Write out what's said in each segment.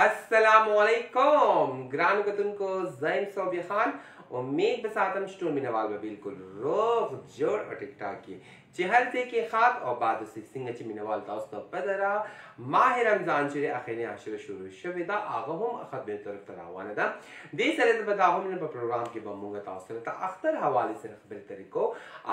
السلام علیکم ګران کتونکو زیم صوبی خان امید به ساتم چې ټول مینوال به بالکل روغ جوړ او ټیک ټاک کې چې هر ځای کې خاک او باد اوسې څنګه چې مینوال تاسو ته پته را ماه رمضان چې اخرنی عشره شروع شوې ده هغه هم ختمې طرف ته روانه ده دې سره به دا هم په پروګرام کې به مونږ تاسو سره ته اختر حواله سره خبرې ترې کو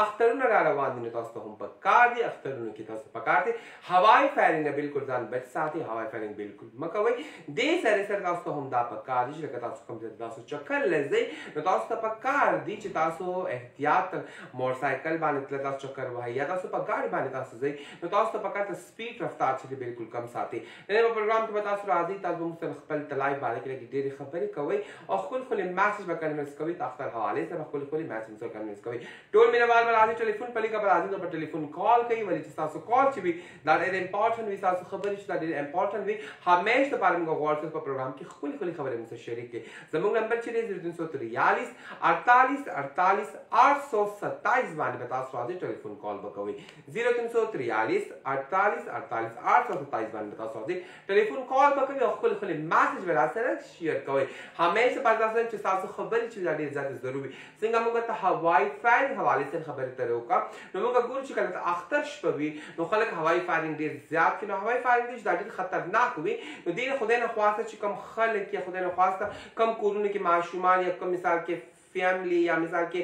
اخترونه را روان دي نو تاسو ته هم په کار دي اخترونو کې تاسو په کار دي هوای فایرنګ نه بالکل ځان بچ ساتي هوای فایرنګ بالکل مکوي دې سره سره تاسو ته هم دا پکار دي چې لکه تاسو کوم ځای تاسو چکر لځي نو تاسو ته پکار دي چې تاسو احتیاط موټر سایکل باندې تل تاسو چکر وهي یا تاسو په ګاډي باندې تاسو ځي نو تاسو ته پکار ته سپیډ رفتار چې بالکل کم ساتي نن په پروګرام کې به تاسو راځي تاسو موږ سره خپل تلای باندې کې لګي ډېری خبرې کوي او خپل خپل میسج به کنوینس کوي تاسو تر حواله سره خپل خپل میسج سره کنوینس کوي ټول مینوال به راځي ټلیفون په لیکه به راځي نو په ټلیفون کال کوي ولې چې تاسو کال چې وي دا ډېر امپورټنټ وي تاسو خبرې چې دا ډېر امپورټنټ وي همیش د پاره موږ غواړو چې په پروګرام کې خپل خپل خبرې موږ سره شریک کړي زموږ نمبر چې دی 0343 48 48 827 باندې به تاسو راځي ټلیفون کال به کوي 0343 48 48 827 باندې به تاسو راځي ټلیفون کال به کوي او خپل خپل میسج به سره شیر کوي همیشه په تاسو چې تاسو خبرې چې دا ډېر زیات ضروري څنګه موږ ته هوایي فایرنګ حواله سره خبرې ترې وکړه نو موږ ګورو چې کله اختر شپه وي نو خلک هوایي فایرنګ ډیر زیات کوي نو هوایي فایرنګ چې دا ډیر خطرناک وي نو دې خدای نه خواسته چې کم خلک یا خدای نه خواسته کم کورونه کې ماشومان یا کم مثال کې فیملی یا مثال کې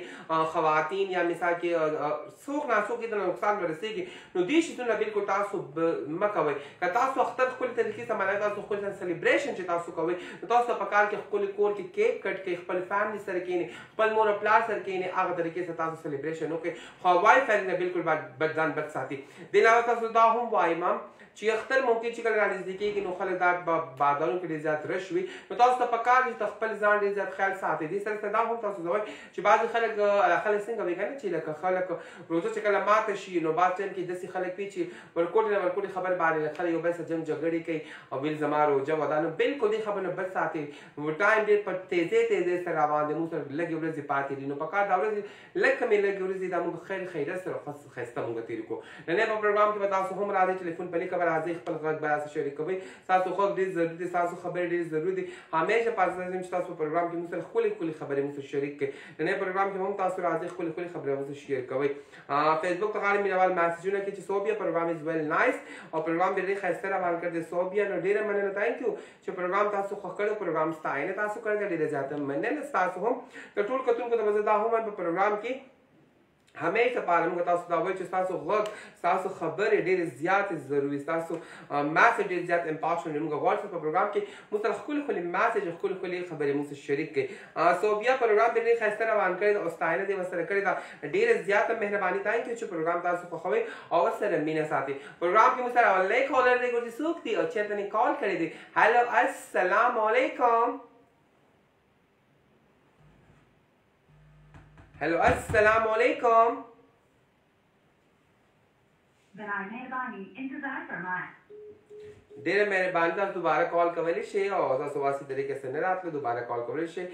خواتین یا مثال کې څوک ناسوک د نقصان ورسېږي نو دې شیتون نه بالکل تاسو مکوئ که تاسو اختر خپل طریقې سره منئ تاسو خپل ځان سلیبریشن چې تاسو کوئ نو تاسو په کار کې خپل کور کې کیک کټ کړئ خپل فیملی سره کینې خپل مور او پلار سره کینې هغه طریقې سره تاسو سلیبریشن وکړئ خو وای فیرنګ نه بالکل بد ځان بد ساتي د علاوه تاسو دا هم وایم چې اختر موقع چې کله رانږدې کېږي نو خلک دا بازارونو کې ډېر زیات رش وي نو تاسو ته په کار چې خپل ځان ډېر زیات خیال ساتئ دې سره سره دا هم تاسو ته وایم چې بعضې خلک هغه خلک څنګه وي که نه چې لکه خلک روزه چې کله ماته شي نو بعض ټایم کې داسې خلک وي چې ورکوټې نه ورکوټې خبر باندې لکه خلک یو بل سره جنګ جګړې کوي او ویل زما روزه وه دا نو بلکل دې خبر نه بل ساتي ټایم ډېر په تیزې تیزې سره روان دی موږ سره لږې ورځې پاتې دي نو په کار دا ورځې لږ کمې لږې ورځې دا موږ خیر خیرت سره ښایسته موږ تېرې کړو نننی په پروګرام کې به تاسو هم راځئ ټلیفون په لیکه به راځئ خپل غږ به راسره شریکوئ ستاسو غږ ډیر ضروري دی ستاسو خبرې ډیر ضروري دي همیشه په اساس چې تاسو پروګرام کې موږ سره خولي خولي خبرې موږ سره شریک کړئ د نن پروګرام کې هم تاسو راځي خولي خولي خبرې موږ سره شیر کوئ فیسبوک ته غواړم مینوال میسجونه کې چې سوبیا پروګرام از ویل نایس او پروګرام ډیر ښایسته روان کړ دی سوبیا نو ډیره مننه ثانک یو چې پروګرام تاسو خوښ کړو پروګرام ستاینه تاسو کړې ډیره زیاته مننه تاسو هم د ټول کتونکو د مزه دا هم په پروګرام کې همیش لپاره موږ تاسو ته وایو چې تاسو غږ تاسو خبرې ډېرې زیاتې ضروري تاسو میسج ډېر زیات امپارټنټ دی موږ غواړو په پروګرام کې موږ سره خپل خپل میسج خپل خپل خبرې موږ شریک کړي سو بیا پروګرام ډېر خسته روان کړی او ستاینه دې وسره کړی دا ډېره زیاته مهرباني تانګ چې پروګرام تاسو خوښوي او سره مینه ساتي پروګرام کې موږ سره ولې کولر دې ګورتي سوک دي او چیرته نه کال کړی دي هالو السلام علیکم هلو السلام علیکم برای مهربانی انتظار فرمائیں ډیره مهرباني تاسو دوباره کال کولی شئ او تاسو واسي درې کې سن راتله دوباره کال کولی شئ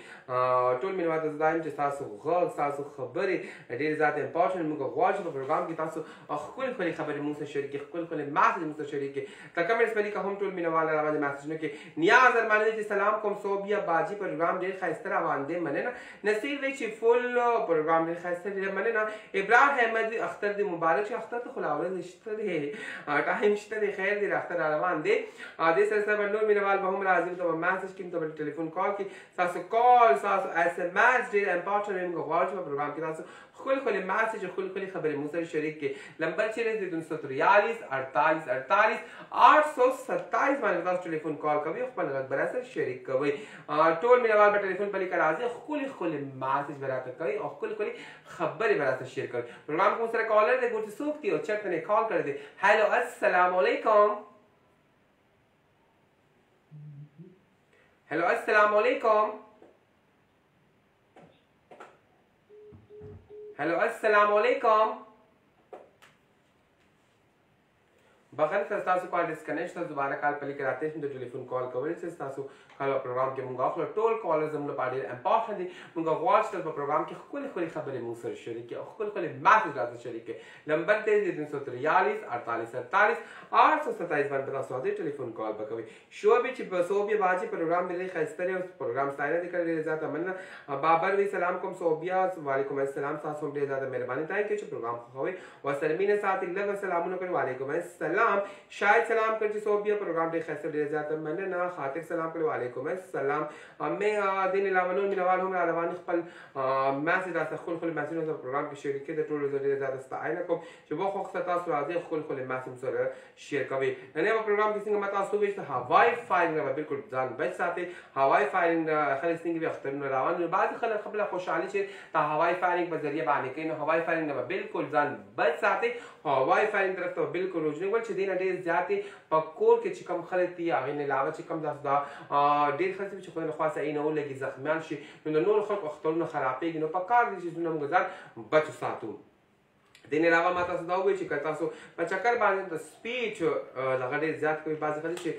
ټول مینوال ته زدایم چې تاسو غږ تاسو خبرې ډیر زیات امپورټنت موږ غواړو چې په پروګرام کې تاسو خپل خپل خبرې موږ سره شریکې خپل خپل ماسج موږ سره شریکې د کمنټس په لیکه هم ټول مینوال را باندې میسجونه کې نیاز ارماني دی چې سلام کوم سو بیا باجی پروګرام ډیر خسته روان دی مننه نصیر وی چې فول پروګرام ډیر خسته ډیر مننه ابرار احمد وی اختر دی مبارک شه اختر ته خلا ورځ شته دی ټایم شته دی خیر دی اختر را روان دی د سره سره نور مینوال به هم راځي ته میسج کې ته ټلیفون کال کې تاسو کال تاسو اس ام اس ډیر امپورټنت موږ غواړو چې په پروګرام کې تاسو ښکلې ښکلې مسج او ښکلې ښکلې خبرې موږ سره شریک کړې لمبر چیرې دی دوه سوه تریالیس اړتالیس اړتالیس آټ سو ستایس باندې تاسو ټلیفون کال کوئ خپل غږ به راسره شریک کوئ ټول مینوال به ټلیفون په لیکه راځي ښکلې ښکلې مسج به راته کوئ او ښکلې ښکلې خبرې به راته شیر کوئ پروګرام کوم سره کالر دی ګور چې څوک دی او چېرته نه کال کړی دی هلو السلام علیکم هلو السلام علیکم هلو السلام علیکم بغیر سره تاسو کال ډیسکنیکټ ته دوباره کال پلی کراته شم د ټلیفون کال کول چې تاسو کال پروګرام کې مونږ خپل ټول کال زموږ لپاره ډیر امپورټنت دي مونږ غواړو چې په پروګرام کې خپل خپل خبرې مونږ سره شریکې او خپل خپل میسج راته شریکې نمبر دې 343 48 48 827 باندې تاسو د ټلیفون کال وکوي شعبې چې په صوبیه باجې پروګرام دې خسته دی او پروګرام ستاینه دې کړې ډېر زیاته مننه بابر وی سلام کوم صوبیه وعلیکم السلام تاسو هم ډېر زیاته مهرباني تای کې چې پروګرام خوښوي او سره مینه ساتي لږ سلامونه کړی وعلیکم السلام شاید سلام کړ چې صوبیه پروګرام دې خسته ډېر زیاته مننه خاطر سلام کړی وعلیکم السلام مې دین علاوه نور مینوال هم را روان خپل میسج راته خپل خپل میسجونه په پروګرام کې شریک کړي د ټولو زړه زیاته ستاینه کوم چې وخت تاسو راځي خپل خپل میسج سره شیر کوي نن یو پروګرام کې څنګه ما تاسو ویل چې هوای فایرینګ نه بالکل ځان بچ ساتي هوای فایرینګ نه خلک څنګه به اخترونه روان دي بعض خلک خپل خوشحالي چې ته هوای فایرینګ په ذریعہ باندې کوي نو هوای فایرینګ نه بالکل ځان بچ ساتي هوای فایرینګ طرف ته بالکل روجنه ول چې دینه ډیر زیاتې په کور کې چې کم خلک دي هغه نه علاوه چې کم تاسو دا ډیر خلک چې خدای له خاصه عین او لګي زخمیان شي نو نور خلک اخترونه خرابېږي نو په کار دي چې زونه موږ ځان بچ ساتو د نه علاوه ما تاسو دا وایي چې که تاسو په چکر باندې د سپیډ لغه ډېر زیات کوي بعضې خلک چې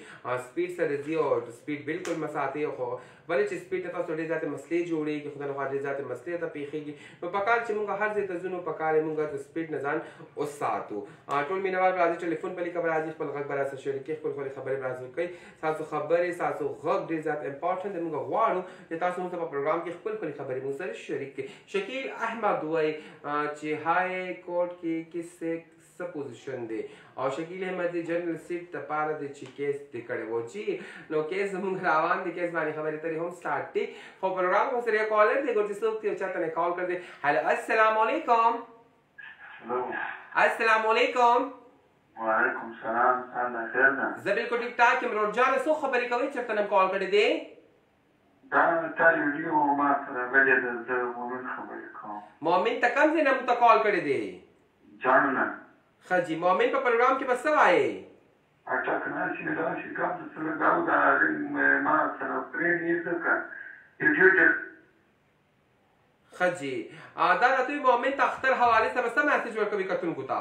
سپیډ سره ځي او سپیډ بالکل مه ساتئ خو ولې چې سپیډ ته تاسو ډېر زیاتې مسلې جوړېږي خدای نخوا ډېر زیاتې مسلې ته پېښېږي نو په کار چې موږ هر ځای ته ځو نو په کار یې موږ د سپیډ نه ځان وساتو ټول مینوال به راځي ټلیفون په لیکه به راځي خپل غږ به راسره شریکوي خپل خپلې خبرې به راسره کوي ستاسو خبرې ستاسو غږ ډېر زیات امپورټنټ دی موږ غواړو چې تاسو موږ ته په پروګرام کې خپل خپلې خبرې موږ سره شریک کړئ شکیل احمد وای چې های کورټ کې کیس څه پوزیشن دی او شکیل احمد دی جنرال سیټ د پاره دی چې کیس دی کړي وو جی نو کیس زموږ روان دی کیس باندې خبرې ترې هم سٹارټ دی خو پروګرام خو سره کالر دی ګورځي څوک دی چاته نه کال کړ دی هلو السلام علیکم السلام علیکم وعلیکم السلام سلام خیر ده زه بالکل ټیک ټاک یم رور جان سو خبرې کوي چرته نم کال کړی دی دا د تا ویډیو ما ته راغلې ده زه مومن خبرې کوم. مومن ته کوم ځای نه موږ ته کال کړی دی. جان نه. ښه جی مومن په پروګرام کی به څه وایې. اټک ناسی وی داسی ګام ته څه لګاو دا رنګ ما سره پری نه یی ځکه ویډیو ډیر. ښه جی دا راته وی مومن ته اختر حواله سره څه میسج ورکوی کتونکو ته.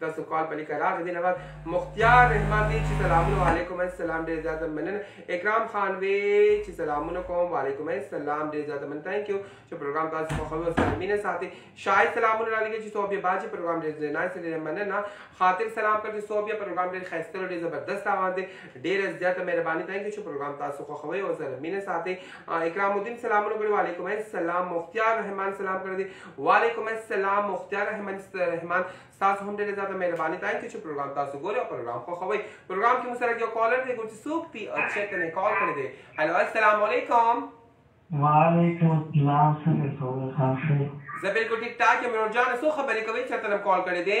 تاسو کال په لیکه راغی دینه بعد مختیار رحمان وی چې سلامونه علیکم السلام ډیر زیات مننه اکرام خان وی چې سلامونه کوم علیکم السلام ډیر زیات مننه ثانک یو چې پروګرام تاسو خو خو سره مینه ساتي شاید سلامونه را لګی چې صوبیا باجی پروګرام ډیر زیات نه سره مننه خاطر سلام کړ چې صوبیا پروګرام ډیر خسته ډیر زبردست روان دی ډیر زیات مهرباني ثانک یو چې پروګرام تاسو خو خو سره مینه ساتي اکرام الدین سلامونه کړو علیکم السلام مختیار رحمان سلام کړی وعلیکم السلام مختیار رحمان رحمان تاسو هم ډېر زیاته مهرباني ثانک یو چې پروګرام تاسو ګورئ او پروګرام خوښوئ پروګرام کې مو سره یو کالر دی ګورئ څوک دی او چېرته نه کال کړی دی هلو السلام علیکم وعلیکم السلام څنګه سوال خان صاحب زه بالکل ټیک ټاک یم ورور جان څو خبرې کوي چېرته نه کال کړی دی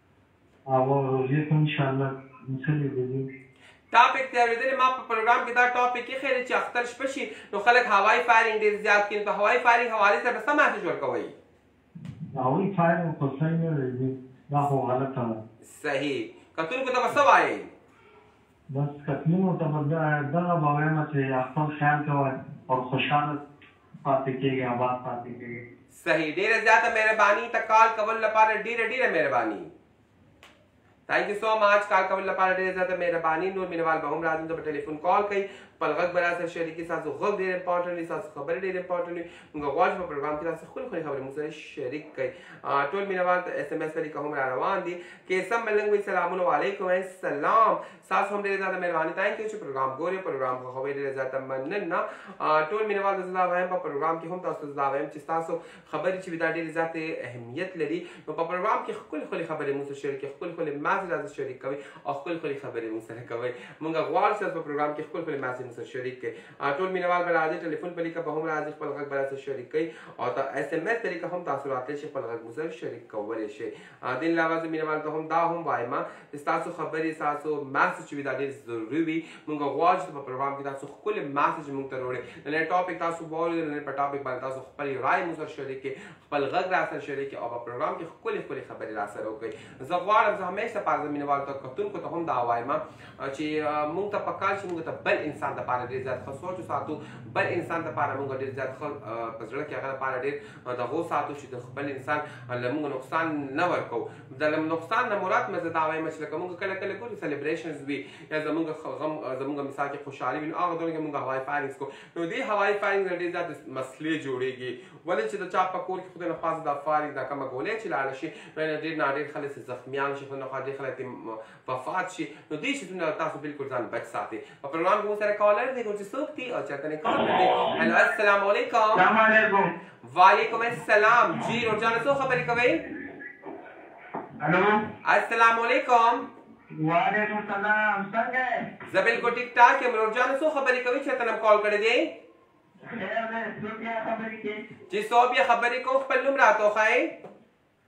هغه روزي خو ان شاء الله مسلې دي ټاپک ته اوریدلې ما په پروګرام کې دا ټاپک کې خیر چې اختر شپه شي نو خلک هوایي فایرینګ ډیر زیات کین په هوایي فایرینګ حواله سره څه میسج ورکوي هوایي فایرینګ خو صحیح نه دی دا خو غلطه ده صحیح کتونکو ته به څه وایي بس کتلي مو ته به دغه به ويمه چې اخپل خيال کوه اور خوشحاله پاتې کيږی اباد پاتې کيږی. صحیح ډیره زیاته مهرباني ته کال کولو لپاره ډیره ډیره مهرباني Thank you so much کال کولو لپاره ډیره زیاته مهرباني نور مینوال به هم راځم ته په ټلیفون کال کوي خپل غږ به راسره شریکي تاسو غږ ډیر امپورټنټ دی تاسو خبرې ډیر امپورټنټ دی موږ غواړو چې په پروګرام کې تاسو خپل خپل خبرې موږ سره شریک کړئ ټول مینوال ته اس ام اس لري کوم را روان دي کې سم ملنګ وي سلام علیکم السلام تاسو هم ډېر زیاته مهرباني تاین کې چې پروګرام ګوري پروګرام خو خبرې ډېر زیاته مننه ټول مینوال زړه وایم په پروګرام کې هم تاسو زړه وایم چې تاسو خبرې چې دا ډېر زیاته اهمیت لري نو په پروګرام کې خپل خپل خبرې موږ سره شریک خپل خپل مازه راز شریک کوي او خپل خپل خبرې موږ سره کوي موږ غواړو چې په پروګرام کې خپل خپل مازه موږ سره شریک کړئ ټول مینوال به راځي ټلیفون په لیکه به هم راځي خپل غږ به راته شریک کوي او ته اس ام اس طریقه هم تاسو راتلی شي خپل غږ مو سره شریک کولی شي د علاوه زه مینوال ته هم دا هم وایم چې تاسو خبرې تاسو میسج چې وي دا ډېر ضروري وي موږ غواړو چې په پروګرام کې تاسو ښکلې میسج موږ ته راوړئ نن ټاپک تاسو واورئ نن په ټاپک باندې تاسو خپل رائے مو سره شریک کړئ خپل غږ را سره شریک کړئ او په پروګرام کې ښکلې ښکلې خبرې را سره وکړئ زه غواړم زه همیشه لپاره زه مینوال ته کتونکو ته هم دا وایم چې مونږ ته پکار چې مونږ ته بل انسان د پاره ډیر زیات خصوص او ساتو بل انسان د پاره مونږ ډیر زیات خل پزړه کې هغه پاره ډیر د غو ساتو چې د خپل انسان لمونږ نقصان نه ورکو د لم نقصان نه مراد مزه دا وایم چې لکه مونږ کله کله کوو سلیبریشنز وی یا زمونږ غم زمونږ مثال کې خوشحالي وي هغه دونه کې مونږ هوای فایرینګز کو نو دې هوای فایرینګ نه ډیر زیات مسلې جوړیږي ولې چې د چا په کور کې خدای نه خاص د فایرینګ دا کومه ګولې چې لاړ شي نو ډیر ناډیر خلک زخمیان شي خو نه خاص خلک وفات شي نو دې شتون نه تاسو بالکل ځان بچ ساتي په پروګرام کې مو سره کالر دی ګورځي څوک دی او چرته نه کار کوي هلو السلام علیکم السلام علیکم وعلیکم السلام جی روزانه څو خبرې کوي هلو السلام علیکم وعلیکم السلام څنګه زه بالکل ټیک ټاک یم روزانه څو خبرې کوي چرته نم کال کړی دی خیر دی څو بیا خبرې کوي چې څو بیا خبرې کو خپل نوم راته وخایي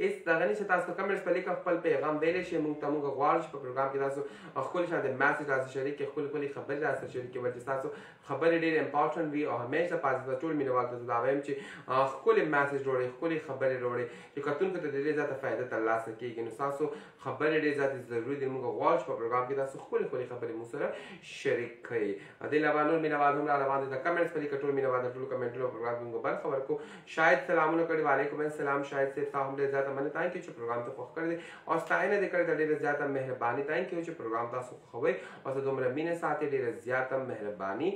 هیڅ دغه نشته تاسو په کمنټس په لیکه خپل پیغام ویلی شئ موږ ته موږ غواړو چې په پروګرام کې تاسو ښکلي شان د میسج راسره شریک کړئ ښکلي ښکلي خبرې راسره شریکې وړي چې ستاسو خبرې ډېرې امپارټنټ وي او همیشه لپاره زه ټول مینوالو ته زه دا وایم چې ښکلې میسج وروړئ ښکلې خبرې وروړئ چې کتونکو ته ډېرې زیاته فایده ترلاسه کېږي نو ستاسو خبرې ډېرې زیاتې ضروري دي موږ غواړو چې په پروګرام کې تاسو ښکلې ښکلې خبرې مو سره شریک کړئ دې علاوه نور مینوال هم را روان دي د کمنټس په لیکه ټول مینوال د ټولو کمنټونو په پروګرام کې موږ برخه ورکړو شاهد سلامونه کړي وعلیکم السلام شاهد صاحب ستا هم ډېر زیاته مننه تانک یو چې پروګرام ته خوښ کړی دی او ستاینه دې کړې ده ډېره زیاته مهرباني تانک یو چې پروګرام تاسو خوښوئ او څه دومره مینه ساتي ډېره زیاته مهرباني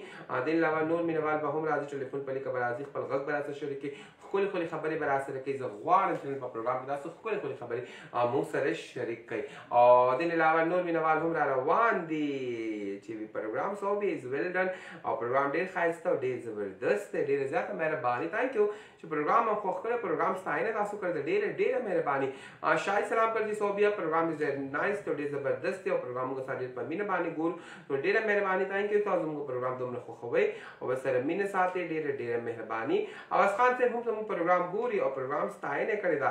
دې علاوه نور مینوال به هم راځي ټلیفون په لیکه به راځي خپل غږ به راسره شریکي ښکلې ښکلې خبرې به راسره کوي زه غواړم چې نن په پروګرام کې تاسو ښکلې ښکلې خبرې او موږ سره شریک کړئ او دین علاوه نور مینوال هم را روان دي چې وی پروګرام سو بی از ویل ډن او پروګرام ډیر خایسته او ډیر زبردست دی ډیر زیاته مهرباني تانک یو چې پروګرام مو خوښ کړ پروګرام ستاینه تاسو کړ د ډیر ډیر مهرباني شای سلام کړ چې سو بیا پروګرام از ویری نایس ته ډیر زبردست دی او پروګرام موږ سره ډیر په مینه باندې ګورو نو ډیره مهرباني تانک یو تاسو موږ پروګرام دومره خوښوي او سره مینه ساتي ډیره ډیره مهرباني او اسخان صاحب هم زموږ پروګرام ګوري او پروګرام ستاینه کړې ده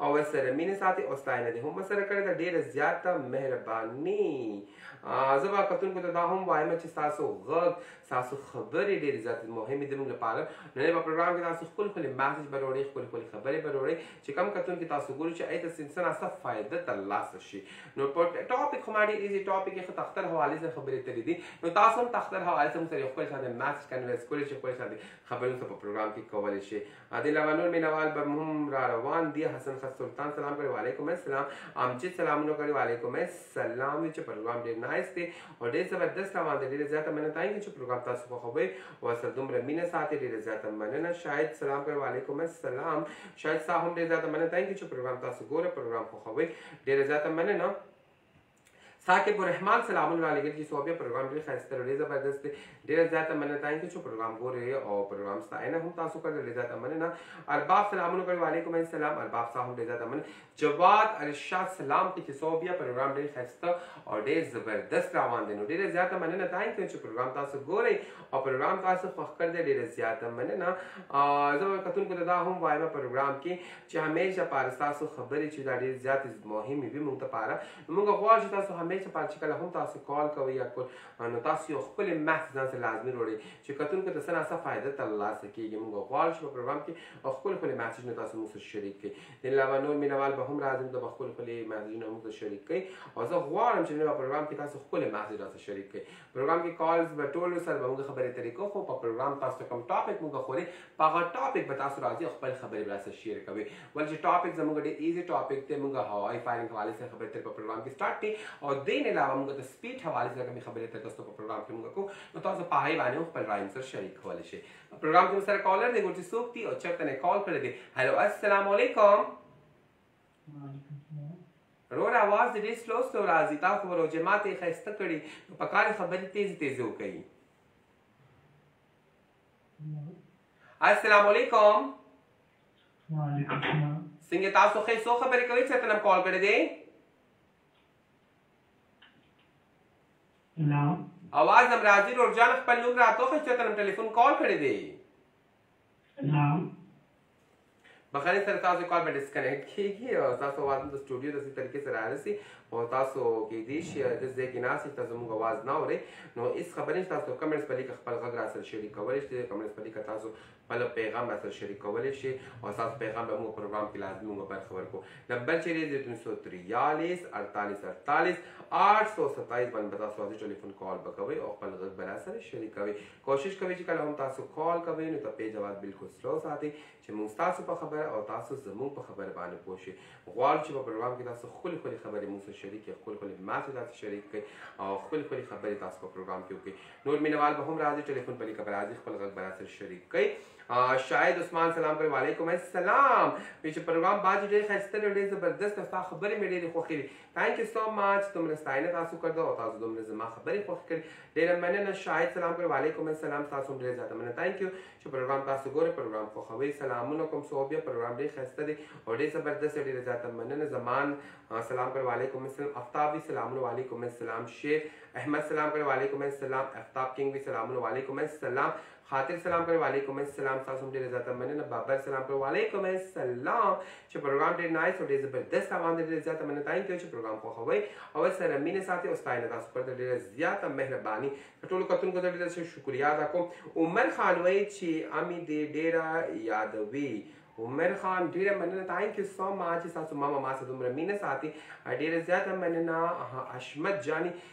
او سره مینه ساتي او ستاینه دې هم سره کړې ده ډیره زیاته مهرباني زه به کتونکو ته دا هم وایم چې تاسو غږ تاسو خبرې ډېرې زیاتې مهمې دي موږ لپاره نن په پروګرام کې تاسو خپل خپل میسج به وروړي خپل خپل خبرې به وروړي چې کم کتونکي تاسو ګوري چې ایت سنسن اسه فائدہ ترلاسه شي نو په ټاپک خو ما ډېر ایزي ټاپک کې تختر حواله سره خبرې ترې دي نو تاسو هم تختر حواله سره سره خپل شاته میسج کنویس کولی شي خپل شاته خبرونه په پروګرام کې کولی شي عادل اغا نور مینوال به هم را روان دي حسن خط سلطان سلام کړی وعلیکم السلام امجد سلامونه کړی وعلیکم السلام چې پروګرام ډیر نایس دی او ډیر زبردست روان دی ډیره زیاته مننه تاینګ چې پروګرام تاسو خوښوي او سره دومره مینه ساتي ډیره زیاته مننه شاید سلام کړی وعلیکم السلام شاید ستا هم ډیره زیاته مننه تاینګ چې پروګرام تاسو ګوره پروګرام خوښوي ډیره زیاته مننه ثاقب الرحمن سلام الله علیکم جی صوبیا پروګرام ډیر خسته ډیر زبردست دی ډیر زیاته مننه تاسو چې پروګرام ګورئ او پروګرام ستاینه هم تاسو کړل ډیر زیاته مننه ارباب سلام علیکم وعلیکم السلام ارباب صاحب هم ډیر زیاته مننه جواد ارشاد سلام چې صوبیا پروګرام ډیر خسته او ډیر زبردست روان دی نو ډیر زیاته مننه تاسو چې پروګرام تاسو ګورئ او پروګرام تاسو خوښ کړ دی ډیر زیاته مننه زه کتونکو ته دا هم وایم پروګرام کې چې همیشه پاره تاسو خبرې چې دا ډېر زیات مهمې وي موږ ته پاره نو موږ غواړو چې تاسو همیشه پاره چې کله هم تاسو کال کوئ یا کول نو تاسو یو خپل مهد ځان سره لازمي وروړئ چې کتونکو ته څه ناڅه فایده ترلاسه کېږي موږ غواړو چې په پروګرام کې خپل خپل مسیجونه تاسو موږ سره شریک کړئ د علاوه نور مینوال به هم راځي ته به خپل خپل مسیجونه موږ سره شریک کړئ او زه غواړم چې په پروګرام کې تاسو خپل مسیج راته شریک کړئ پروګرام کې کالز به ټولو سره به موږ خبرې ترې کو خو په پروګرام تاسو ته کوم ټاپک موږ خوري په هغه ټاپک به تاسو راځي خپل خبرې به سره شیر کوي ول چې ټاپک زموږ ډېر ایزي ټاپک ته موږ هوای فایرینګ حواله سره خبرې ترې په پروګرام کې سٹارټ کی او دین علاوه موږ ته سپیډ حواله سره کوم خبرې ته تاسو په پروګرام کې موږ کو نو تاسو په هاي باندې خپل رایم سره شریک کول شي پروګرام کې سره کالر دی ګورته سوکتی او چرته نه کال کړی دی هلو السلام علیکم روره اواز دې ډېر سلو سلو راځي تا خو روژه ماته یې ښایسته کړي نو په کار خبرې تیزې تیزې وکړي السلام علیکم وعلیکم السلام څنګه تاسو ښه څو خبرې کوي چې تنم کال کړی دی هلو اواز هم راځي روژان خپل نوم راته ښه چې تنم ټلیفون کال کړی دی سلام بخاری سره تاسو کال به ډیسکنیکټ کیږي او تاسو आवाज د سټوډیو د سي طریقې سره راسي او تاسو کې دې شي د ځای کې ناسي تاسو زموږ आवाज نه اوري نو هیڅ خبرې نشته تاسو کمنټس په لیکه خپل غږ را سره شریک کولای شئ کمنټس په لیکه تاسو خپل پیغام را سره شریک کولای شئ او تاسو پیغام به موږ پروګرام کې لازم موږ برخه ورکو نمبر چې دی 343 48 48 827 باندې تاسو ټلیفون کال بکوي او خپل غږ برا سره شریک کوي کوشش کوي چې کله هم تاسو کال کوي نو تپې جواب بالکل سلو ساتي چې موږ تاسو په خبره او تاسو زموږ په خبره باندې پوه شي غواړو چې په پروګرام کې تاسو خپل خپل خبرې موږ سره شریک کړئ خپل خپل ماته تاسو شریک کړئ او خپل خپل خبرې تاسو په پروګرام کې وکړئ نور مینوال به هم راځي ټلیفون په لیکه به راځي خپل غږ به سره شریک کړئ شاید عثمان سلام کوي وعلیکم السلام چې پروګرام باجی ډېر ښایسته ډېر زبردست ستا خبرې مې ډېرې خوښې دي Thank you so much دومره ستاینه تاسو کړده او تاسو دومره زما خبرې خوښې کړې ډېره مننه شاهد سلام کړ وعلیکم السلام تاسو هم ډېر زیاته مننه thank you چې پروګرام تاسو ګورئ پروګرام خوښوئ سلامونه کوم صوبیا پروګرام ډېر ښایسته دی او ډېر زبردست ډېر زیاته مننه زمان سلام کړ وعلیکم السلام افتاب وی سلامونه وعلیکم السلام شیر احمد سلام کړ وعلیکم السلام افتاب کینګ وی سلامونه وعلیکم السلام خاطر سلام پر وعلیکم السلام تاسو هم ډیر زیاته مننه بابر سلام پر وعلیکم السلام چې پروګرام ډیر نایس او ډیر زبردست روان دی ډیر زیاته مننه تاین کوي چې پروګرام خوښوي او سره مینه ساتي او ستاینه تاسو پر ډیر زیاته مهرباني ټولو کتونکو ته ډیر شکریا ادا کوم عمر خان وایي چې امي دې ډیره یادوي عمر خان ډیره مننه تانک یو سو ماچ تاسو ماما ما سره دومره مینه ساتي ډیره زیاته مننه اشمت جاني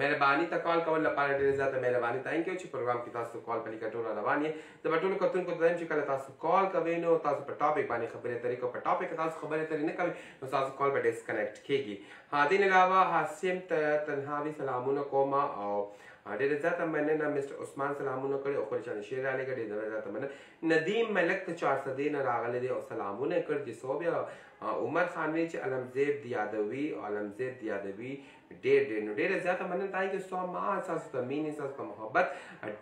مهرباني ته کال کول لپاره ډېر زیاته مهرباني تاین کې چې پروګرام کې تاسو کال په لیکه ټول روان یې د بټولو کتونکو ته چې کله تاسو کال کوي نو تاسو په ټاپک باندې خبرې اترې کو په ټاپک کې تاسو خبرې اترې نه کوي نو تاسو کال به ډیسکنیکټ کیږي ها دین علاوه حاسم تنهاوی سلامونه کوم او ډېر زیاته مننه مستر عثمان سلامونه کړي او خوري چانه شیر علی ګډې ډېر زیاته مننه ندیم ملک ته 400 دین راغلي دي او سلامونه کړ چې سو بیا عمر خانوی چې علمزیب دیادوی علمزیب دیادوی ډیر ډیر نو ډیره زیاته مننه تانکي سو ماج تاسو ته مینې تاسو ته محبت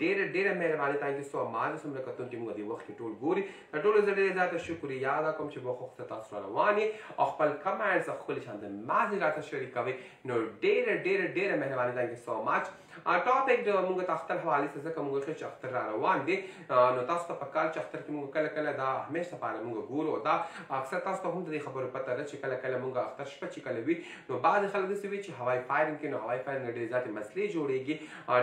ډیره ډیره مهرباني تانکي سو ماج سمره کتون چې موږ دی وخت کې ټول ګوري د ټولو زړه ډیره زیاته شکریا ادا کوم چې بخښت تاسو را رواني او خپل کمنټس خپل شان د مازی راته شریکوي نو ډیره ډیره ډیره مهرباني تانکي سو ماج ټاپک د موږ تاختر حوالی سره ځکه موږ خې چې اختر را روان دی نو تاسو ته پکار چې اختر کې موږ کله کله دا همیش لپاره موږ ګورو او دا اکثر تاسو ته هم د خبرو پته ده چې کله کله موږ اختر شپه چې کله وي نو بعض خلک داسې وي چې هوای فایرینګ کې نو هوای فایرینګ ډېر زیات مسلې جوړيږي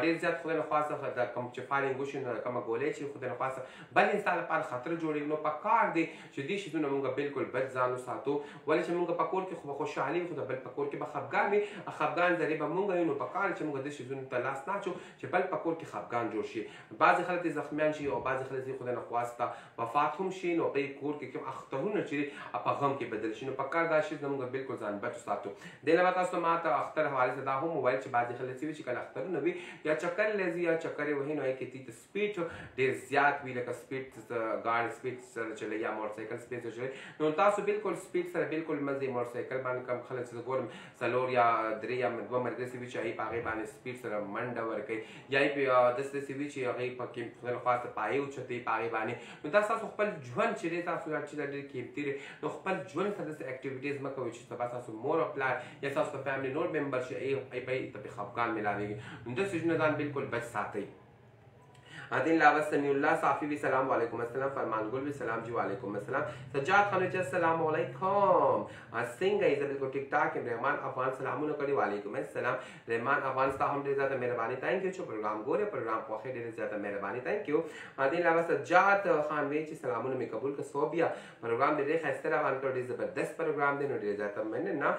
ډېر زیات خدای نه خواسته د کم چې فایرینګ وشي نو کومه ګولې چې خدای نه خواسته بل انسان لپاره خطر جوړيږي نو پکار دی چې دې شیدو نه مونږ بالکل بچ ځان وساتو ولې چې مونږ په کور کې خو به خوشحالي وي خو د بل په کور کې به خفګان وي خفګان ذریعه به مونږ یو نو په کار چې مونږ دې شیدونو ته لاس نه اچو چې بل په کور کې خفګان جوړ شي بعضې خلک یې زخمیان شي او بعضې خلک یې خدای نه خواسته وفات هم شي نو په کور کې کوم اخترونه چې په غم کې بدل شي نو په کار دا شي زموږ بالکل ځان بچ ساتو د علاوه تاسو ما ته اختر حواله سره دا هم وویل چې بعضې خلک چې کله اخترونه وي یا چکر لزي یا چکر وهي نو یې کې تیت سپیډ ډیر زیات وي لکه سپیډ ګاډي سپیډ سره چلی یا موټر سایکل سپیډ سره چلی نو تاسو بالکل سپیډ سره بالکل منځي موټر سایکل باندې کم خلک چې ګورم څلور یا درې یا دوه مرګه سوي چې هغه پاغه باندې سپیډ سره منډه ورکي یا د څه سوي چې هغه په کې خپل خاصه پایې او چته پاغه باندې نو تاسو خپل ژوند چې تاسو چې ډېر قیمتي نو خپل ژوند سره د اکټیویټیز مکه وي چې سبا تاسو مور او پلار یا تاسو فیملی نور ممبر شي ای په خفقان ملاويږي نو د سجنه ځان بالکل بچ ساتي ادین لاوا سمی الله صافی وی سلام علیکم السلام فرمان ګل وی سلام جی علیکم السلام سجاد خان چې السلام علیکم څنګه یې زبل کو ټیک ټاک کې رحمان افغان سلامونه کړی وعلیکم السلام رحمان افغان ستا هم ډیر زیاته مهرباني تانک یو چې پروګرام ګوره پروګرام خو خې ډیر زیاته مهرباني تانک یو ادین لاوا سجاد خان وی چې سلامونه مې قبول کړ سو بیا پروګرام ډیر خسته روان کړ ډیر زبردست پروګرام دی نو ډیر زیاته مننه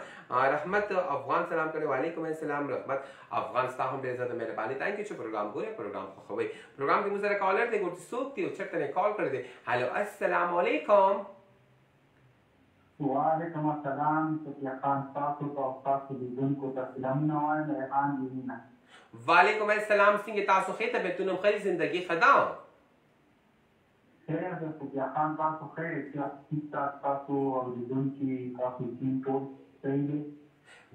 رحمت افغان سلام کړی وعلیکم السلام رحمت افغان ستا هم ډیر زیاته مهرباني تانک یو چې پروګرام ګوري پروګرام خوښوي پروګرام کې موږ سره کالر دی ګورته څوک دی او چرته نه کال کړی دی هالو السلام علیکم وعلیکم السلام سفیا خان تاسو ته او تاسو لیدونکو ته سلامونه وایم ریحان یونینا وعلیکم السلام څنګه تاسو خې طبیعتونه خې زندگی خدا خیر ده صوفیا خان تاسو ښه یی زیات ټیک ټاک تاسو اوریدونکی تاسو ټیم ټول صحیح دی.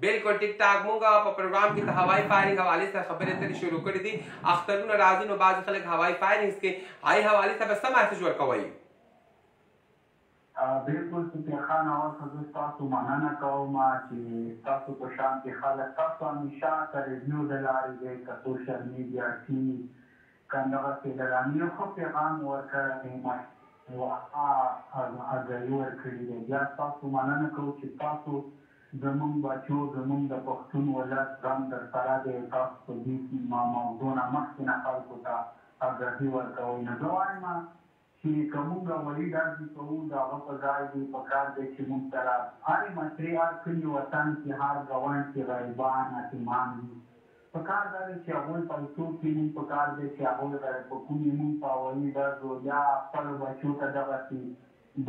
بلکل ټیک ټاک مونږ په پروګرام کی د هوایی فایرنګ حوالی سره خبری اتری شروع کړی دی اخترونه راځی نو بعضی خلک هوایی فایرنګز کی هایی حوالی سره به څه میسج ورکوی. بلکل سفیر خان اول خو زه ستاسو مننه کوم چی ستاسو په شانتی خلک تاسو همیشه که ریډیو د لاری دی که سوشل میډیا ټی وی که همدغسی لرانی یو ښه پیغام ورکړی دی مشاالله اګایی ورکړی دی بیا ستاسو مننه کوو چی تاسو زمونږ بچو زمونږ د پښتون ولس غم درسره دی تاسو په دی موضوع نه مخکی نه خلکو ته اګهی ورکوی نو زه وایم چی که مونږ ولي داسی کوو دهغه په ځای دی پکار دی چی مونږ سره هر معشرې هر کلی وطن کی هر ګاونډ کی غریبان اتیمان وی پکار داده چی هغوی پیسو کی مونږ پکار دی چی هغوی غریبکونی مونږ په هوایی ډزو یا خپلو بچو ته دغسی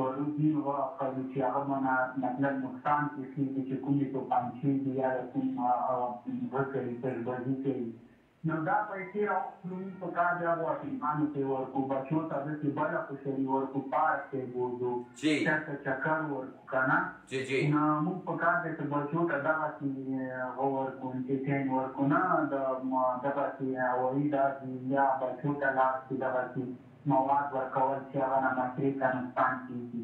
برو دین غه خلو چی هغه به نه مطلب نقصان پیښیږی چی کومی توپانچی دی یا د کوم هغه غه کوی تشبازی کوی نو دا پیسی راوخلو په کار بیا به اټیمانو ته ورکو بچو ته دسی بله خوشحلی ورکو پارک ته بوزو چرته چکر ورکو کنه نو موږ په کار ده چه بچو ته دغسی غه ورکو انتیتین ورکو نه د دغسی هوایی ډاز وی یا بچو ته لار چه دغسی مواد ورکول چه هغه نه مشری ته نقصان کیږی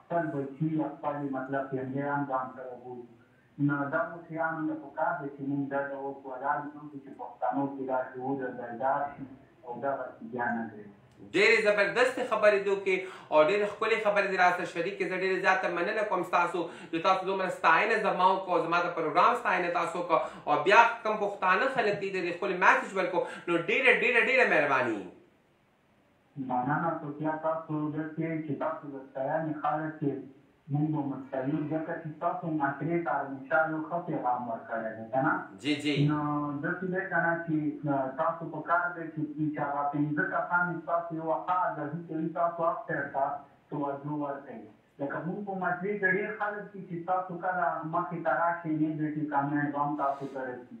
خپل بچي یا خپل مطلب فیملیان ځان سره بولي نو دغو شیانو نه پکار ده چې مونږ ډډه وکړو دا دې نوشي چې پښتنو کې دا شعور بیدار شي او دغسې بیا نه کوي. ډېرې زبردستې خبرې دوکې او ډېرې ښکلې خبرې دې راسره شریکې زه ډېره زیاته مننه کوم ستاسو د تاسو دومره ستاینه زما وکړه او زما د پروګرام ستاینه تاسو وکړه او بیا کوم پښتانه خلک دې د خپل میسج ورکړو نو ډېره ډېره ډېره مهرباني. مننه توتیا تاسو ډیر ښه یی چی تاسو د ستاینی خلک یی موږ به مو ستایو ځکه چی ستاسو مشری تار مشا یو ښه پیغام ورکړی دی کنه نو داسی دی کنه چی تاسو پکار دی چی چی هغه پنځه کسان یی ستاسو یو ښه اګهی کوی تاسو هغ سایډ ته توجو ورکړی لکه موږ په مشری کی ډیر خلک دی چی ستاسو کله مخی ته راشی نیګیټو کمینټ به هم تاسو ته رسی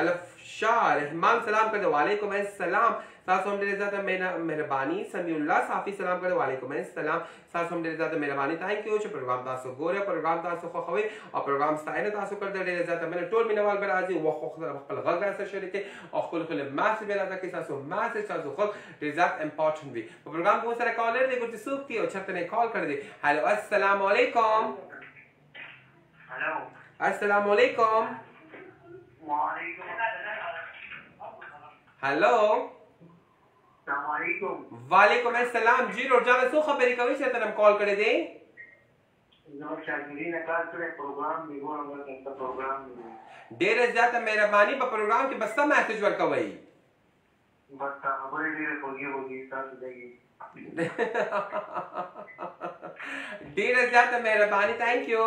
الف شاه رحمان سلام کړه وعلیکم السلام تاسو هم ډېر زیاته مهرباني سمي الله صافي سلام کړه وعلیکم السلام تاسو هم ډېر زیاته مهرباني ثانک یو چې پروګرام تاسو ګوره پروګرام تاسو خوښوي او پروګرام ستاینه تاسو کړ ډېر زیاته مینه ټول مینوال به راځي او خو سره خپل غږ را سره شریک او خپل خپل ماسه به راځي کې تاسو ماسه تاسو غږ ډېر زیات امپورټنت وي په پروګرام کې سره کالر دی ګوتې سوک دی او چرته نه کال کړ دی هلو السلام علیکم هلو السلام علیکم وعلیکم هلو السلام علیکم وعلیکم السلام جی رور جان سو خبرې کوي چې تنم کال کړې دي زه شاګری نه کار کړې پروګرام دی ګورم دا څه پروګرام دی ډیره زیاته مهرباني په پروګرام کې بس سم میسج ورکوي بس ستا خبرې ډېرې خوږې خوږې ستاسو دغې ډېره زیاته مهرباني تانک یو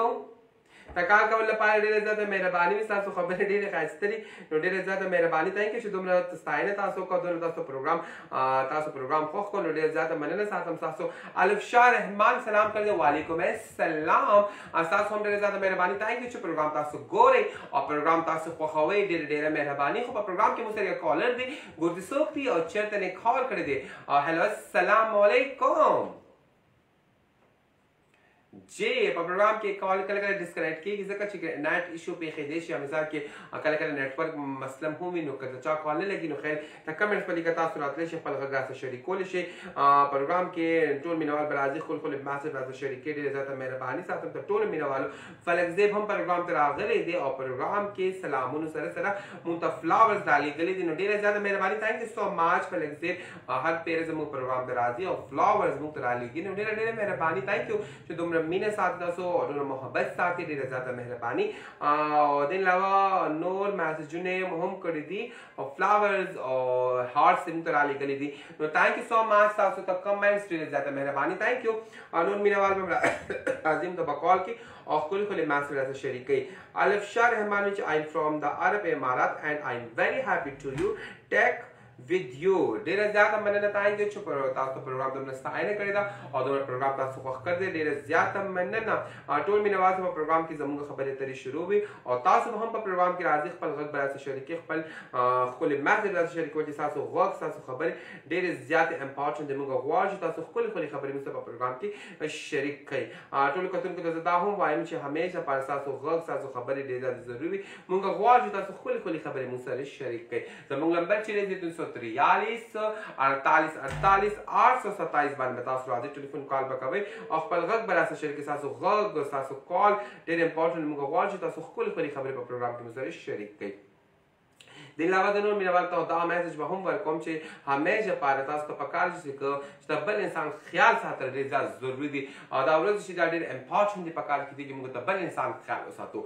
تکا کول لپاره ډېره زیاته مهرباني وي ستاسو خبرې ډېرې ښایسته دي نو ډېره زیاته مهرباني تانک یو چې دومره ستاینه تاسو وکړه دومره تاسو پروګرام تاسو پروګرام خوښ کړو ډېره زیاته مننه ساتم تاسو الف شاه رحمان سلام کړی وعلیکم السلام استاد هم ډېر زیاته مهرباني تای کې چې پروګرام تاسو ګورئ او پروګرام تاسو خوښوئ ډېر ډېر مهرباني خو په پروګرام کې مو سره یو کالر دی ګورتي څوک دی او چیرته نه کال کړی دی هلو السلام علیکم جی په پروګرام کې کال کله کله ډیسکنیکټ کیږي ځکه چې نت ایشو پیښې دي شي مثال کې کله کله نتورک مسلم هم نو کله چا کال نه لګي نو خیر ته کمنټس په لیکه تاسو راتلی شئ خپل غږ راسره شریکولی شئ پروګرام کې ټول مینوال به راځي خپل خپل ما سره راسره شریک کړي ډېره زیاته مهرباني ساتم تر ټولو مینوالو فلک زیب هم پروګرام ته راغلی دی او پروګرام کې سلامونو سره سره مونږ ته فلاورز رالیږلي دي نو ډېره زیاته مهرباني ثانک یو سو ماچ فلک زیب هر پیر زموږ پروګرام ته راځي او فلاورز مونږ ته رالیږي نو ډېره ډېره مهرباني ثانک یو چې دومره مینه ساتي تاسو او دومره محبت ساتي ډېره زیاته مهرباني او دین علاوه نور میسجونه هم کړي دي او فلاورز او هارټس موږ ته را لګلې دي نو ثانک یو سو ماچ تاسو ته کمنټس ډېر زیاته مهرباني ثانک یو او نور مینوال به عظیم ته بقول کې او خپل خپل ماس سره شریک کړي الف شاه رحمان چې آی ایم فرام د عرب امارات اینڈ آی ایم ویری هپی ټو یو ټیک ویډیو ډیره زیاته مننه تاسو ته چې پر تاسو پروګرام دومره ستاینه کړې ده او دومره پروګرام تاسو خوښ کړ دې ډیره زیاته مننه ټول مینوال ته په پروګرام کې زموږ خبرې اترې شروع وي او تاسو به هم په پروګرام کې راځي خپل غږ به راسره شریکې خپل ښکلې مسج راسره شریکول چې ستاسو غږ ستاسو خبرې ډېرې زیاتې امپارټنټ دي موږ غواړو چې تاسو ښکلې ښکلې خبرې موږ په پروګرام کې شریک کړئ ټولو کتونکو ته زه دا هم وایم چې همیشه پر ستاسو غږ ستاسو خبرې ډېرې زیاتې ضروري وي موږ غواړو چې تاسو ښکلې ښکلې خبرې موږ سره شریک کړئ زمونږ نمبر چې دی تین سو تریالیس اړتالیس اړتالیس آټ سو ستایس باندې به تاسو راځئ ټلیفون کال به کوئ او خپل غږ به راسره شریکوئ ستاسو غږ ستاسو کال ډېر امپورټنټ موږ غواړو چې تاسو ښکلې ښکلې خبرې په پروګرام کې مو سره شریک کړئ د علاوه د نور مینوال ته دا میسج به هم ورکوم چې همیشه پاره تاسو ته پکار شي چې د بل انسان خیال ساتل ډېر زیات ضروري دي او دا ورځ چې دا ډېر امپورټنټ دي پکار کیږي چې موږ د بل انسان خیال وساتو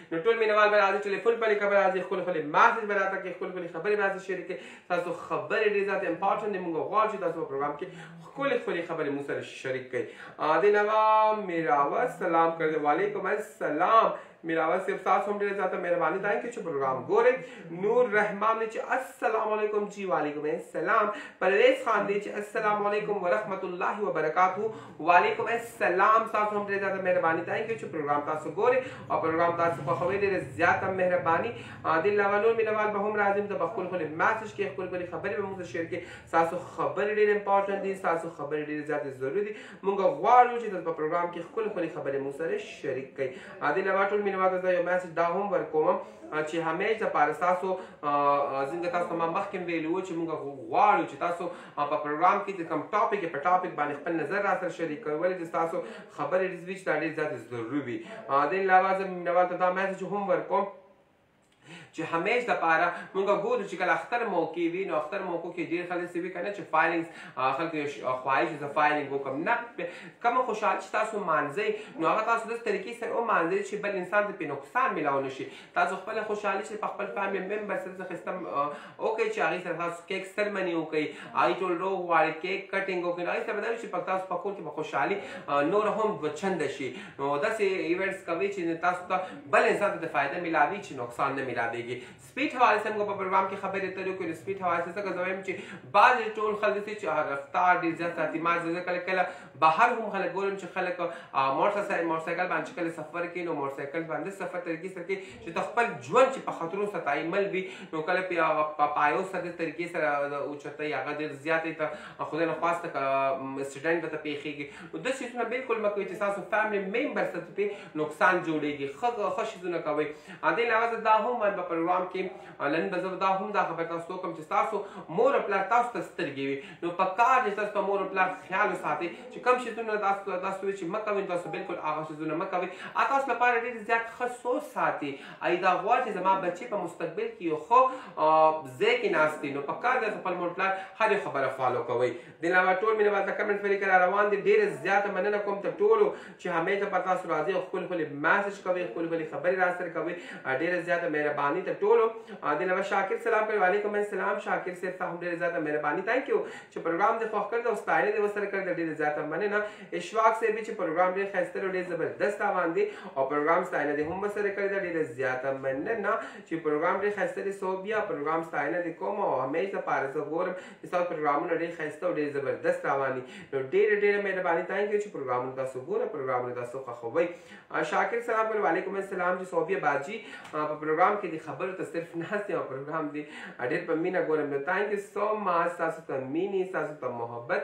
نو ټول مینوال به راځي ټولې فل پلې خبرې راځي خپل خپل مسج به راته کې خپل خپل خبرې به راته شریک تاسو خبرې ډېر زیات امپورټنت دی موږ غواړو چې تاسو په پروګرام کې خپل خپل خبرې مو سره شریک کړئ د نوا میراوه سلام کړی وعلیکم السلام میراوه صاحب تاسو هم ډېر زیات مهرباني تاین کې چې پروګرام ګورئ نور رحمان دی چې السلام علیکم جی وعلیکم السلام پرویز خان دی چې السلام علیکم ورحمت الله وبرکاته وعلیکم السلام تاسو هم ډېر زیاته مهرباني ثانک یو چې پروګرام تاسو ګوري او پروګرام تاسو خوښوي ډېر زیاته مهرباني د علاوه نور مینوال به هم راځي ته بخول خل میسج کې خپل کلی خبرې به موږ شیر کې تاسو خبرې ډېر امپورټنت دي تاسو خبرې ډېر زیاته ضروري دي موږ غواړو چې تاسو په پروګرام کې خپل خل خبرې موږ سره شریک کړئ د علاوه ټول مینوال ته یو میسج دا هم ورکوم چې همیش د پارساسو زنګ تاسو ما مخکې ویلو چې موږ غواړو چې تاسو او په پروګرام کې چې کوم ټاپک په ټاپک باندې خپل نظر را سره شریک کوي ولې چې تاسو خبرې ډېرې ویچ دا ډېر زیات ضروري وي دین علاوه زه مینوال ته دا میسج هم ورکوم چې همیش د پاره مونږ ګورو چې کله اختر موقع وي نو اختر موقع کې ډیر خلک سوي کنه چې فایلینګ خلک خواهش زه فایلینګ وکم نه کوم خوشاله چې تاسو مانځي نو هغه تاسو د طریقې سره او مانځي چې بل انسان ته په نقصان ملاو نشي تاسو خپل خوشحالي چې په خپل فیملی ممبر سره څخه سم اوکې چې هغه سره تاسو کیک سرمنی اوکې آی ټول رو غواړي کیک کټینګ اوکې هغه سره دا چې په تاسو په کور کې په خوشحالي نور هم وچند شي نو داسې ایونټس کوي چې تاسو ته بل انسان ته فائدہ ملاوي چې نقصان نه ملاويږي سپیډ حواله سم په پروګرام کې خبرې ترې کوي سپیډ حواله څخه زویم چې بعض ټول خلک چې هغه ستار ډیر زیات ساتي ما ځکه کله بهر هم خلک ګورم چې خلک موټر موټرسایکل باندې چې کله سفر کوي نو موټرسایکل باندې سفر طریقې سره کوي چې د خپل ژوند چې په خطرو سره تعامل وي نو کله په پایو سره طریقې سره اوچته یا هغه ډېر زیاتې ته خدای نه خواسته اکسیډنټ ته پیښیږي نو د شیتونه بالکل مکوي چې تاسو فیملی ممبر سره په نقصان جوړیږي خو خو شیتونه کوي ا دې علاوه دا هم په پروګرام کې نن به زه دا هم دا خبره تاسو کوم چې تاسو مور او پلار تاسو ته سترګې وي نو په کار چې تاسو په مور او پلار خیال وساتئ چې کوم شیزونه تاسو تاسو وي چې مه کوئ تاسو بالکل هغه شیزونه مه کوئ تاسو لپاره ډېر زیات ښه سوچ ساتي ای دا غواړي چې زما بچي په مستقبل کې یو ښه ځای کې ناست نو په کار چې خپل مور پلار هرې خبره فالو کوئ د نړۍ ټول مینه وال ته کمنټ پرې کړه روان دي ډېر زیاته مننه کوم ته ټولو چې همیشه په تاسو راځي او خپل خپل میسج کوي خپل خپل خبرې را سره کوي ډېر زیاته مهرباني ته ټولو د نړۍ شاکر سلام کوي وعلیکم السلام شاکر صاحب ته هم ډېر زیاته مهرباني ثانک یو چې پروګرام دې خوښ کړ او ستاینه دې وسره کړ ډېر زیاته مننه اشواق صاحب چې پروګرام ډېر خسته او ډېر زبردست روان دي او پروګرام ستاینه دې هم وسره کړ ډېر زیاته مننه چې پروګرام ډېر خسته دي سو بیا پروګرام ستاینه دې کوم او همیشه لپاره زه ګورم ستاسو پروګرامونه ډېر ښایسته او ډېر زبردست روان دي نو ډېره ډېره مهرباني تانګ چې پروګرامونه تاسو ګوره پروګرامونه تاسو خوښوي شاکر صاحب وعلیکم السلام چې صوفیه باجی په پروګرام کې د خبرو ته صرف نه هستي او پروګرام دی ډېر په مینه ګورم نو تانګ یو سو ماچ تاسو ته مینه تاسو ته محبت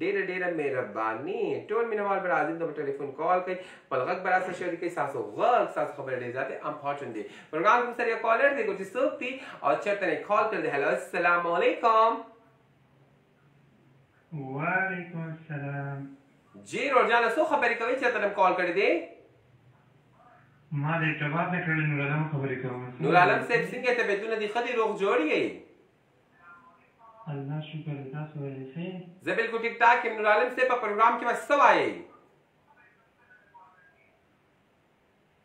ډېره ډېره مهرباني ټول مینوال برازیل ته ټلیفون کال کوي بلغک براسه شریکي تاسو غږ تاسو خبرې ډېر زیاتې امپورټنت دي پروګرام کې سره یو کالر دی ګوتې څوک دی او چرته نه کال کړ دی هلو السلام علیکم وعلیکم السلام جی رور جان سو خبرې کوي چرته نه کال کړی دی ما د ارتباط نه کړل نور عالم خبرې کوم نور عالم صاحب څنګه ته بدونه دی خدي روغ جوړ یې الله شکر دی تاسو ولې سي زه بالکل ټیک ټاک یم نور عالم صاحب په پروګرام کې وسوایې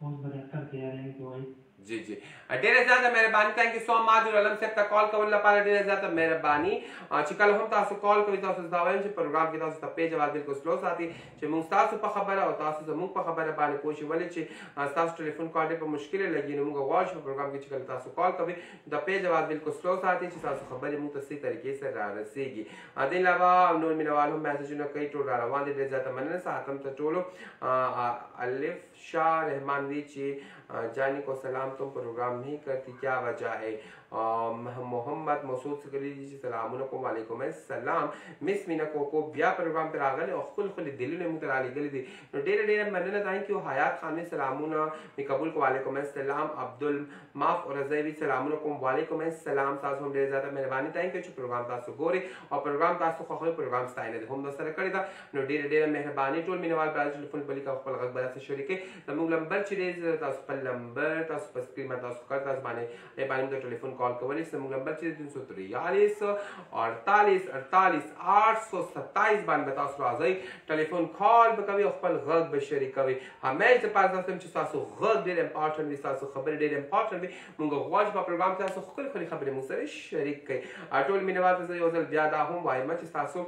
اوس به ډاکټر ته ياره ينګ ته وايي. جی جی ډیره زیاته مهرباني ثانک یو سو ماچ علم صاحب ته کال کول لپاره ډیره زیاته مهرباني چې کله هم تاسو کال کوي تاسو دا وایم چې پروګرام کې تاسو ته پیج आवाज بالکل سلو ساتي چې موږ تاسو په خبره او تاسو زموږ په خبره باندې پوه شئ ولې چې تاسو ټلیفون کال ډېر په مشکل لګي نو موږ غواړو چې په پروګرام کې چې کله تاسو کال کوي دا پیج आवाज بالکل سلو ساتي چې تاسو خبرې موږ ته صحیح طریقې سره را رسیږي ا دې علاوه نور مینوال هم میسجونه کوي ټول را روان دي ډېر زیاته مننه ساتم ته ټولو الف شاه رحمان وی چې جانی کو سلام تم پروګرام نه کرتی کیا وجہ ہے محمد مسعود سګری جی چې سلام علیکم وعلیکم السلام مس مینا کو کو بیا پروګرام پر راغله او خپل خپل دلیلونه موږ را لګل دي نو ډېر ډېر مننه دا کیو حیات خان وی سلامونه می قبول کو وعلیکم السلام عبدل معاف اور رضای وی سلام علیکم وعلیکم السلام تاسو هم ډېر زیاته مهرباني تاسو چې پروګرام تاسو ګوري او پروګرام تاسو خو خپل پروګرام ستاینه هم نو سره کړی دا نو ډیره ډیره مهرباني ټول مینوال برادر چې ټلیفون بلیک او خپل غږ به تاسو شریک کړئ زموږ لمبر چې دی تاسو خپل لمبر تاسو په سکرین باندې تاسو کړ تاسو باندې ای باندې د ټلیفون کال کولی شئ زموږ لمبر چې 343 48 48 827 باندې تاسو راځئ ټلیفون کال به کوي او خپل غږ به شریک کوي همیش د پاره تاسو چې تاسو غږ ډیر امپورټنت وي تاسو خبرې ډیر امپورټنت وي موږ غواړو په پروګرام کې تاسو خپل خپل خبرې موږ سره شریک کړئ ټول مینوال ته یو ځل بیا دا هم وایم چې تاسو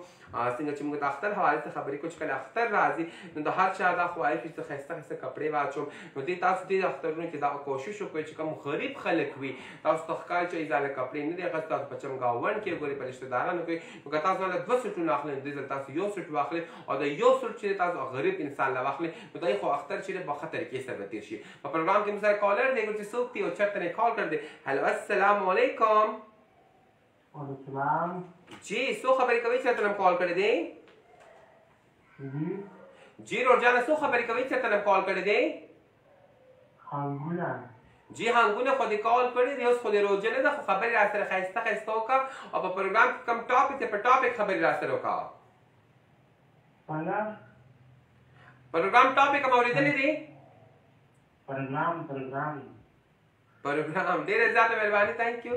څنګه چې موږ د اختر حواله څخه خبرې کوو چې کله اختر راځي نو د هر چا دا خواهش وي چې ښایسته ښایسته کپړې واچوم نو دې تاسو دې اخترونو کې دا کوشش وکړئ چې کوم غریب خلک وي تاسو ته ښکاري چې ځان له کپړې نه دی غځ تاسو په چمګاوڼ کې ګوري په رشته دارانو کې نو که تاسو له دوه سوټونه اخلئ نو دې ځل تاسو یو سوټ واخلئ او د یو سوټ چې تاسو غریب انسان له واخلئ نو دا خو اختر چې په ښه طریقې سره به تېر شي په پروګرام کې موږ سره کالر دی ګور چې څوک دی او چېرته نه کال کړ دی هلو السلام علیکم وعلیکم سلام جی څو خبرې کوي چې تنم کال کړی دی جی جی رور جان څو خبرې کوي چې تنم کال کړی دی هنګونه جی هنګونه خو دې کال کړی دی اوس خو دې روزه نه ده خو خبرې را سره خایسته خایسته وکړه او په پروګرام کې کم ټاپک ته په ټاپک خبرې را سره وکړه پلاس پروګرام ټاپک مو اورېدلې دی پروګرام پروګرام پروګرام ډیره زیاته مهرباني ثانک یو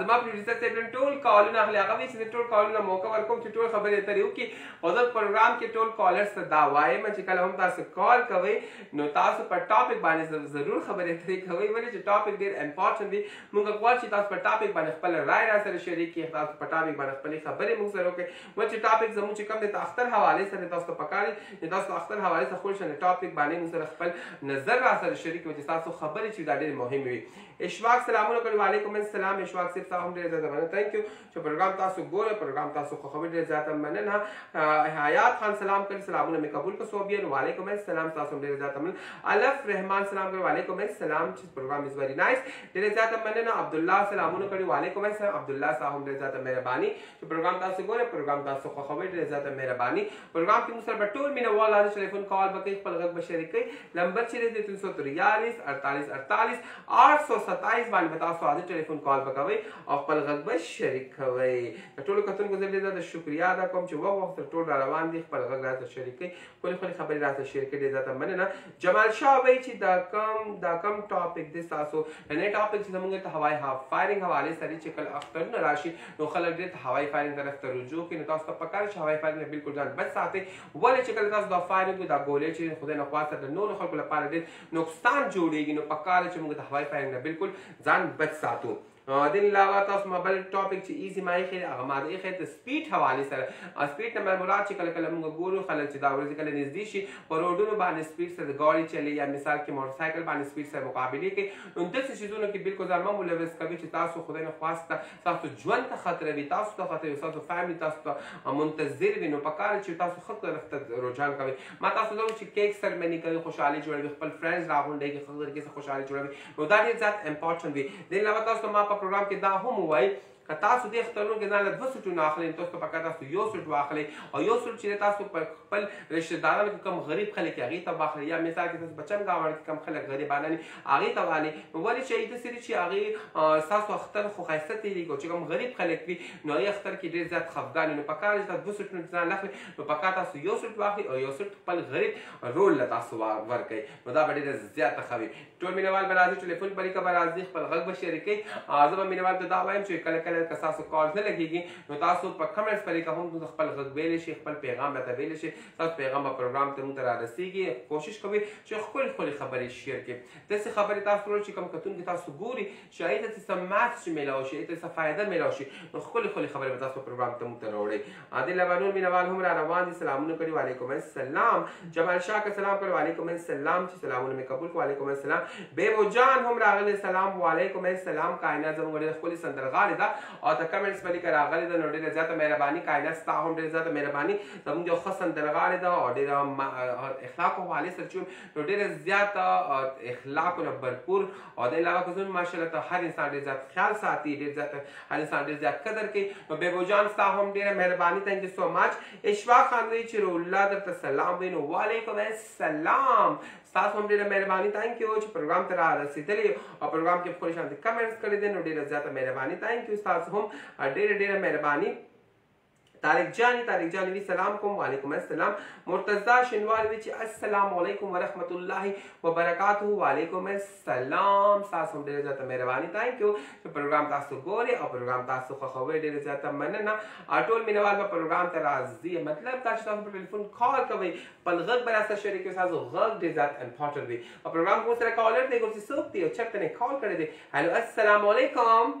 زما پروډوسر صاحب نن ټول کالونه اخلي هغه وی چې ټول کالونه موقع ورکوم چې ټول خبرې اترې وکړي او زه پروګرام کې ټول کالرز ته دا وایم چې کله هم تاسو کال کوئ نو تاسو په ټاپک باندې ضرور خبرې اترې کوئ ولې چې ټاپک ډیر امپورټنت دی موږ غواړو چې تاسو په ټاپک باندې خپل رائے را سره شریک کړئ تاسو په ټاپک باندې خپلې خبرې موږ سره وکړئ نو چې ټاپک زموږ چې کوم دی ته اختر حواله سره تاسو ته پکاري چې تاسو اختر حواله سره خپل شنه ټاپک باندې موږ سره خپل نظر را سره شریک وي چې تاسو خبرې چې دا ډېر مهم وي اشواق سلام علیکم وعلیکم السلام اشواق صاحب تاسو هم ډېر زیاته مننه ثانک یو چې پروګرام تاسو ګوره پروګرام تاسو خو خبرې ډېر زیاته مننه حیات خان سلام کړي سلامونه مې قبول کو صوبین وعلیکم السلام تاسو هم ډېر زیاته مننه الف رحمان سلام کړي وعلیکم السلام چې پروګرام از ویری نایس ډېر زیاته مننه عبد الله سلامونه کړي وعلیکم السلام عبد الله صاحب هم ډېر زیاته مهرباني چې پروګرام تاسو ګوره پروګرام تاسو خوښوي ډېر زیاته مهرباني پروګرام کې موږ سره به ټول مینه وال راځي ټلیفون کال به کوي خپل غږ به شریکوي نمبر چې دی دی تین سو تریالیس اړتالیس اړتالیس آټ سو ستایس باندې به تاسو راځي ټلیفون کال به کوي او خپل غږ به شریکوي د ټولو کتونکو زه ډېر زیاته شکریا ادا کوم چې وخت وخت ټول را روان دي خپل غږ راته شریکوي ښکلې ښکلې خبرې راته شریکوي ډېر زیاته مننه جمال شاه وای چې دا کم دا کم ټاپک د تاسو نه ټاپک چې زمونږ ته هوای ها فایرینګ حواله سره چې کل اختر نه راشي نو خلک ډېر هوای فایرینګ طرف ته رجوع کوي نو تاسو ته پکار چې هوای فایرینګ نه بالکل ځان بچ ساتي ولې چې کله تاسو دا فایرینګ دا ګولې چې خدای نه خواسته د نور خلکو لپاره ډېر نقصان جوړيږي نو پکار چې موږ د هوای فایرینګ نه بالکل ځان بچ ساتو دین علاوه تاسو ما بل ټاپک چې ایزی ما یې هغه ما دې خې د سپیډ حواله سره او سپیډ نه مراد چې کله کله موږ ګورو خلک چې دا ورځ کله نږدې شي په روډونو باندې سپیډ سره ګاډي چلی یا مثال کې موټر سایکل باندې سپیډ سره مقابله کوي نو داسې شیزونو کې بالکل ځان مو لويس کوي چې تاسو خدای نه خواسته تاسو ژوند ته خطر وي تاسو ته خطر وي تاسو فاملی تاسو ته منتظر وي نو پکار چې تاسو خپل وخت رجحان کوي ما تاسو ته چې کیک سرمنی کوي خوشحالي جوړوي خپل فرندز راغونډي کې خپل کې خوشحالي جوړوي نو دا ډیر زیات امپورټنت دی د علاوه تاسو ته ما په پروګرام کې دا هم وای که تاسو د اخترونو کې ځان له دوه سوټونو اخلئ تاسو ته پکار تاسو یو سوټ واخلئ او یو سوټ چې تاسو په خپل رشتہ دارانو کې کم غریب خلک هغه ته واخلئ یا مثال کې تاسو بچم گاوړ کې کم خلک غریبانه نه هغه ته والی نو ولې چې د سری چې هغه تاسو اختر خو خاصه تیری کو چې کم غریب خلک وي نو هغه اختر کې ډیر زیات خفګان نو پکار چې تاسو دوه سوټونو ځان اخلئ نو پکار تاسو یو سوټ واخلئ او یو سوټ خپل غریب رول له تاسو ورکړئ نو دا به ډیر زیات خوي ټول مینوال به راځي ټلیفون په لیکه به راځي خپل غږ به شریکي زه به مینوال ته دا وایم چې کله کله که تاسو کال نه لګیږي نو تاسو په کمنټس په لیکه هم موږ خپل غږ ویلی شي خپل پیغام راته ویلی شي تاسو پیغام به پروګرام ته موږ ته رارسیږي کوشش کوي چې خپل خپل خبرې شیر کړي داسې خبرې تاسو ورو چې کم کتونکي تاسو ګوري شاید ته څه مات شي ملاو شي ته څه فائدہ ملاو شي نو خپل خپل خبره به تاسو پروګرام ته مونږ راوړي عادل لبنور مینوال هم را روان دي سلامونه کړی وعلیکم السلام جمال شاه کا سلام کړی وعلیکم السلام چې سلامونه مې قبول کړو وعلیکم السلام بیبو جان هم راغلی سلام وعلیکم السلام کائنات زموږ ډېر خپل سندرغاړي دا او ته کمنټس باندې راغلی دا نو ډېر زیاته مهرباني کائنات ستا هم ډېر زیاته مهرباني زموږ یو خاص سندرغاړي دا او ډېر اخلاق او حواله سره چې نو ډېر زیاته اخلاق او برپور او د علاوه کوزمي ماشاءالله ته هر انسان ډیر زیات خیال ساتي ډیر زیات هر انسان ډیر زیات قدر کوي نو بیبو جان ستا هم ډیره مهرباني ثانک یو سو ماچ اشفاق خان وی چې الله درته سلام وینو وعلیکم السلام تاسو هم ډیره مهرباني ثانک یو چې پروګرام ته را رسیدلی او پروګرام کې خپل شانتي کمنټس کړی دی نو ډیره زیاته مهرباني ثانک یو تاسو هم ډیره ډیره مهرباني طارق جان طارق جان وی سلام کوم وعلیکم السلام مرتضی شنوال وی چې السلام علیکم ورحمت الله وبرکاته وعلیکم السلام تاسو ډیر زیاته مهرباني ثانک یو چې پروګرام تاسو ګوري او پروګرام تاسو خوښوي ډیر زیاته مننه ټول مینوال به پروګرام ته راځي مطلب دا چې تاسو په ټلیفون کال کوي په غږ به تاسو شریک تاسو غږ ډیر زیات امپورټنت دی او پروګرام مو سره کالر دی ګورئ څوک دی او چرته نه کال کړی دی هلو السلام علیکم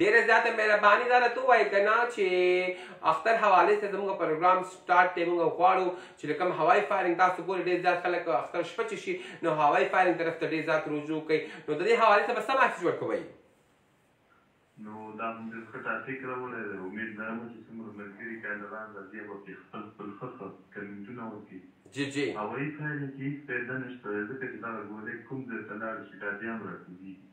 ډیره زیاته مهرباني دا راته ووایئ که نه چې اختر حوالې سره زموږ پروګرام سټارټ دی موږ غواړو چې له کوم هوایي فایرنګ تاسو ګورئ ډېر زیات خلک اختر شپه چې شي نو هوایي فایرنګ طرف ته ډېر زیات رجوع کوي نو د دې حوالې سره به څه مسج ورکوئ نو دا هم ډېر ښه ټاپک راوړی دی امید لرم چې څومره ملګري کالران راځي هغه پکې خپل خپل ښه ښه کمنټونه وکړي جی جی هوایي فایرنګ کې هیڅ فایده نشته ځکه چې دغه ګولۍ کوم ځای ته لاړې شي دا بیا هم راکوزیږي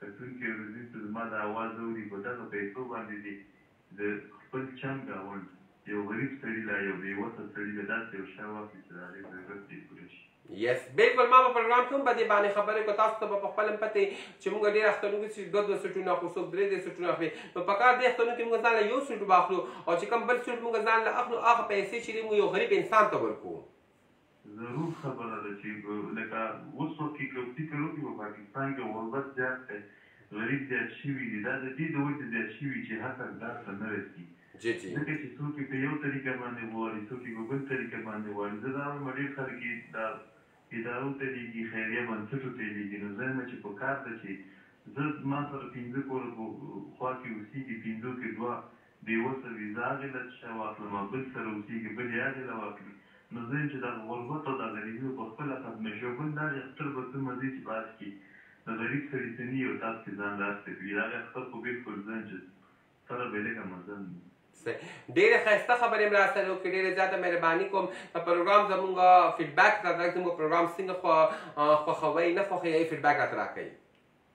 کتونکي او لودونکي زما د اواز اوري په دغه پيسو باندې دې د خپل چم ګاونډ يو غريب سړي لا يو بې وسه سړي له لاسه يو شی واخلي چې د هغې ضرورت پرې پوره شي. Yes بلکل ما په پروګرام کښې هم په دې بانې خبرې کو تاسو ته به په خپل هم پته وي چې مونږ ډېر اخترونو کښې چې دوه دوه سوټونه اخلو څوک درې درې سوټونه اخلي نو په کار دې اخترونو کښې مونږ ځان له يو سوټ واخلو او چې کوم بل سوټ مونږ ځان له اخلو هغه پيسې چې دې مونږ يو غريب انسان ته ورکوو. ضرور خبره ده چی لکه اوس وخت کی که فکر وکی په پاکستان کی غربت زیات دی غریب زیات شوی دی دا ددی د وجی زیات شوی چی حق حقدار ته نه رسی ځکه چی څوک یی په یو طریقه باندی غواړی څوک یی په بل طریقه باندی غواړی زه دا وایم ډیر خلک یی دا ادارو ته لیږی خیریه بنسټو ته یی لیږی نو زه وایم چی په کار ده چی زه ما سره پنځه کوره په خوا کی اوسیږی پنځو کی دوه بی وسه ویزه هغی له چه چا واخلمه بل سره اوسیږی بل یی هغی له واخلی نو زه یم چه دغه غربت او دا غریبی به پخپله ختمه شی او بل داغی اختر به څه مزی چه په هر کی د غریب سړی څه نه یی او تا پکی ځان راخسته کړی داغی اختر خو بلکل زه یم چه سره به لږه مزل مو سه ډیرې ښایسته خبرې مې راسره وکړې ډیرې زیاته مهرباني کوم د پروګرام زمونږ فیډبک راته راکړئ زمونږ پروګرام څنګه خوښوئ نه خوښوئ فیډبک راته راکړئ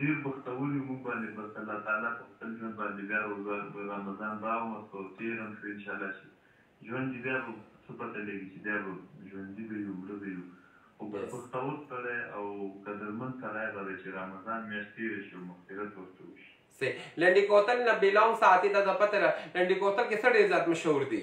ډیر بختور یو موږ باندې بس الله تعالی په خپل ژوند باندې بیا روزه رمضان راومستو تیر هم شو ان شاء الله چې ژوند یې بیا به څه پته لګي چې بیا به ژوندي به یو مړه به یو خو بس بختور سړی او قدرمن سړی هغه دی چې رمضان میاشت تیره شي او مغفرت ورته وشي. سه لنډی کوتل نه بیلونګ ساعتی ته زه پته لنډی کوتل کې څه ډیر زیات مشهور دی.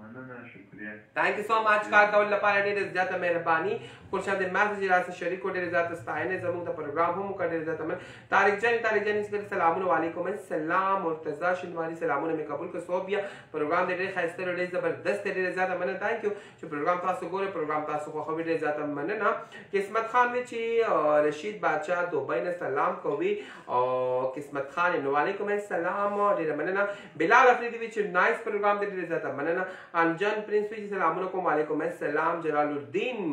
مننه شکریه ثانک یو سو ماچ کار کول لپاره ډیره زیاته مهرباني خوشحال د مغز چې راته شریک ډیره زیاته ستاینه زموږ د پروګرام هم وکړ ډیره زیاته من طارق جان طارق جان سپر سلامونه علیکم السلام مرتضی شنواری سلامونه مې قبول کړ سو بیا پروګرام دې ډیر خسته ډیر زبردست ډیر زیاته من ثانک یو چې پروګرام تاسو ګورئ پروګرام تاسو خوښوي ډېر زیاته مننه قسمت خان وی چې رشید بادشاہ دوبۍ نه سلام کوي او قسمت خان نو علیکم السلام ډېر مننه بلال افریدی وی چې نایس پروګرام دې ډېر زیاته مننه انجن پرنس وی چې سلام علیکم علیکم السلام جلال الدین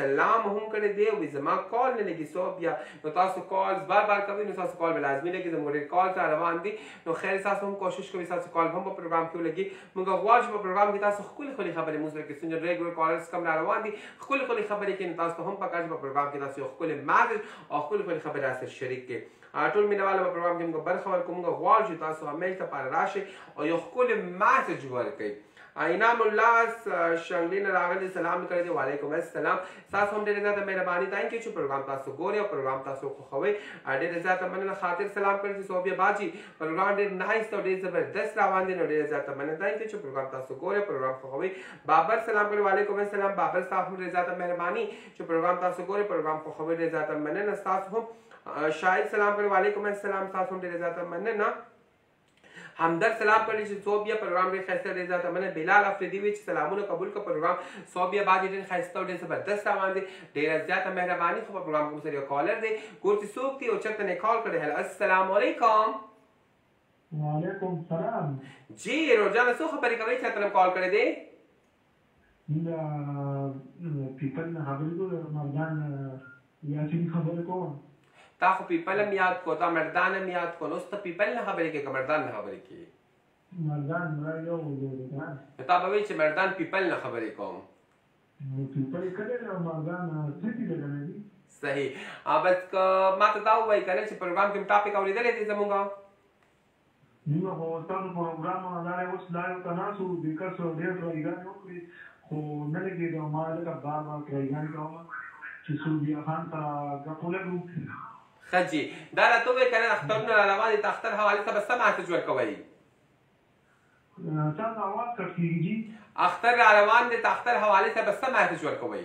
سلام هم کړی دی وی زما کال نه لګي سو بیا نو تاسو کال بار بار کوي نو تاسو کال بل لازمي لګي زموږ ډېر کال روان دي نو خیر تاسو هم کوشش کوي تاسو کال هم په پروګرام کې لګي موږ غواړو چې په پروګرام کې تاسو خپل خپل خبرې موږ سره کې څنګه ریګولر کالرز کم را روان دي خپل خپل خبرې کې نو تاسو ته هم پکار چې په پروګرام کې تاسو خپل میسج او خپل خپل خبرې تاسو شریک کړئ ټول مینوال په پروګرام کې موږ برخه ورکوو موږ غواړو چې تاسو امیل ته پر راشئ او یو خپل میسج ورکړئ انعام الله شنګلین راغلی سلام کړی وعلیکم السلام تاسو هم ډیره زیاته مهرباني تاین کې چې پروګرام تاسو ګوري او پروګرام تاسو خوښوي ډیره زیاته مننه خاطر سلام کړی چې صوبیا باجی پروګرام ډیر نایس او ډیر زبردست روان دي نو ډیره زیاته مننه تاین کې چې پروګرام تاسو ګوري پروګرام خوښوي بابر سلام کړی وعلیکم السلام بابر صاحب هم ډیره زیاته مهرباني چې پروګرام تاسو ګوري پروګرام خوښوي ډیره زیاته مننه تاسو هم شاید سلام کړی وعلیکم السلام تاسو هم ډیره زیاته مننه همدرد سلام کړی چې څو بیا پروګرام ډېر ښایسته ډېر زیاته مننه بلال افریدي وی چې سلامونه قبول کړه پروګرام څو بیا بعد ډېر ښایسته او ډېر زبردست روان دی ډېره زیاته مهرباني خو په پروګرام کې سره یو کالر دی ګور چې څوک دی او چرته نه کال کړی هل السلام علیکم وعلیکم سلام جی روجانه څو خبرې کوي چرته نه کال کړی دی دا پیپل نه خبرې کو دا مردان یاسین خبرې کو تا خو پیپل هم یاد کو تا مردان هم یاد کو نو ست پیپل نه خبرې کې که مردان نه خبرې کې مردان مرا یو وځای دی کنه نو تا به وی چې مردان پیپل نه خبرې کوم نو پیپل کله دی او مردان سیټی ده کنه جی صحیح بس که ما ته دا ووایي کنه چې پروګرام کې ټاپک اوریدلې دی زمونږه مونږ خو ستاسو پروګرامونه دا دی اوس لایو ته ناست وو دې کس ډیر ټرای ګانې وکړې خو نه لګیده ما لکه بار بار ټرای ګانې کومه چې څو بیا خان سره ګپ ولګو. ښه جي دا راته ووايه کنه اخترونه را روان دي ته اختر حوالې ته به څه مهسج ورکوي. ستا څه اواز کټ کیږي جي. اختر را روان دی ته اختر حوالې ته به څه مهسج ورکوي.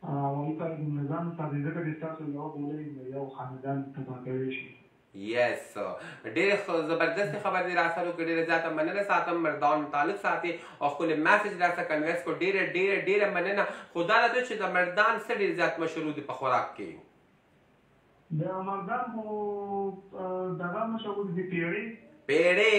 والي صاحب ځان ساتئ ځکه چې ستاسو یوه ګوله یې نو یو خاندان تباه کړی شي. یس ډیر زبردست خبر دی راسره وکړي ډیره زیاته مننه ساتم مردان تعلق ساتي او خپل میسج راسره کنویس کو ډیره ډیره ډیره مننه خدا له چې د مردان سره ډیر زیات مشهور دي په خوراک کې د مردان خو دغه مشهور دي پیړې پیړې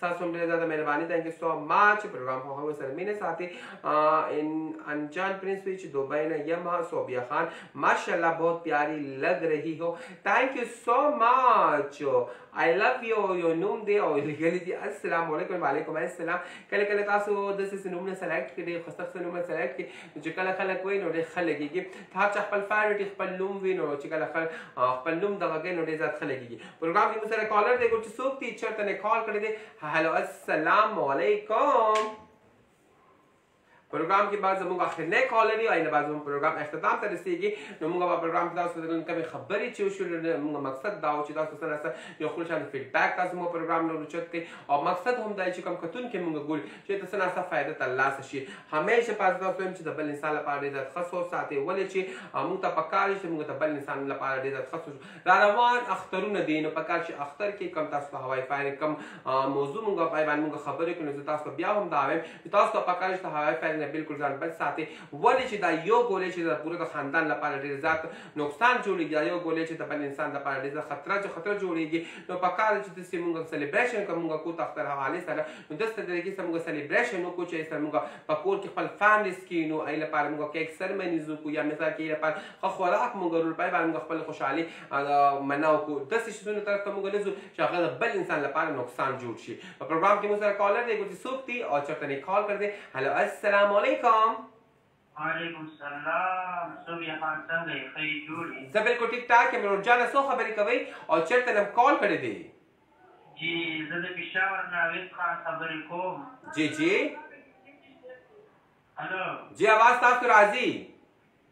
تاسو هم ډېر زیاته مهرباني ثانک یو سو ماچ پروګرام خو هغه سره مینه ساتي ان انجان پرنس وی چې دوبۍ نه یم صوبیا خان ماشاءالله بہت پیاری لګ رہی هو ثانک یو سو ماچ آی لو یو یو نوم دی او لګلی دی السلام علیکم وعلیکم السلام کله کله تاسو د سس نومونه سلیکټ کړئ خسته خسته نومونه سلیکټ کړئ چې کله خلک وای نو ډېر خلګيږي هر چا خپل فیورټ خپل نوم وینو چې کله خپل نوم دغه نو ډېر زیات خلګيږي پروګرام کې مسره کالر دی چې څوک تی چرته نه کال کړی دی هالو السلام علیکم پروګرام کې بعد زموږ اخر نه کال لري او نه بعد زموږ پروګرام اختتام ته رسیدي نو موږ په پروګرام کې تاسو ته کوم خبرې چې شو موږ مقصد دا و چې تاسو سره سره یو خپل شان فیډبیک تاسو مو پروګرام له رچت کوي او مقصد هم دا چې کوم کتون کې موږ ګول چې تاسو نه څه فائدہ ترلاسه شي همیشه پاس تاسو هم چې د بل انسان لپاره عزت خاصو ساتي ولې چې موږ ته پکار چې موږ ته بل انسان لپاره عزت خاصو را روان اخترونه دي نو پکار چې اختر کې کم تاسو ته هوای فایر کم موضوع مونږه پای باندې مونږه خبرې کړو نو تاسو بیا هم دا وایم چې تاسو ته پکار چې هوای فایر نه بالکل ځان بچ ساتي ولې چې دا یو ګولې چې د پوره د خاندان لپاره ډیر زیات نقصان جوړیږي دا یو ګولې چې د بل انسان لپاره ډیر خطر چې خطر جوړیږي نو پکار چې د سیمونګ سلیبریشن کومګه کو تختر حواله سره نو د ست طریقې سره موږ سلیبریشن کو چې سره موږ په کور کې خپل فامیلیز کې نو ایله پاره موږ کیک سرمنیزو کو یا مثال کې لپاره خو خوراک موږ ورور پای باندې موږ خپل خوشحالي مناو کو داسې شیزونو طرف ته موږ لزو چې هغه د بل انسان لپاره نقصان جوړ شي په پروګرام کې موږ سره کالر دی ګوتې څوک دی او چرته نه کال کړ دی هلو السلام علیکم وعلیکم السلام صبح خان څنګه یې ښه یې جوړ یې زه بالکل ټیک ټاک یم ورور جانه څو خبرې کوئ او چېرته نه کال کړی دی جی زه د پېښور نه اویس خان خبرې کوم جی جی هلو جی اواز تاسو راځي